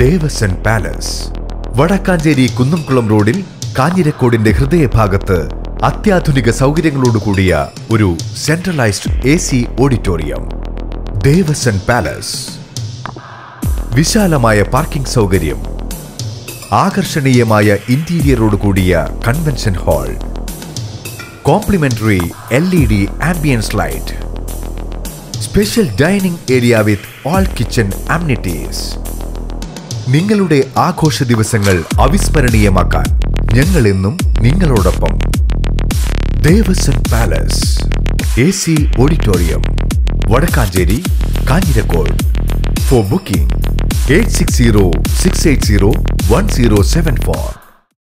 ദേവസൻ palace. Vadakkanchery Kunnamkulam റോഡിൽ കാഞ്ഞിരക്കോടിന്റെ ഹൃദയഭാഗത്ത് അത്യാധുനിക സൗകര്യങ്ങളോട് കൂടിയ ഒരു centralised A C auditorium. Devasan Palace. വിശാലമായ പാർക്കിംഗ് സൗകര്യം. ആകർഷണീയമായ ഇന്റീരിയറോട് കൂടിയ convention hall complimentary L E D ambience light special dining area with all kitchen amenities നിങ്ങളുടെ ആഘോഷ ദിവസങ്ങൾ അവിസ്മരണീയമാക്കാൻ ഞങ്ങൾ എന്നും നിങ്ങളോടൊപ്പം. Devasan Palace A C auditorium Vadakkanchery Kanjirakode. For booking eight six zero six eight zero one zero seven four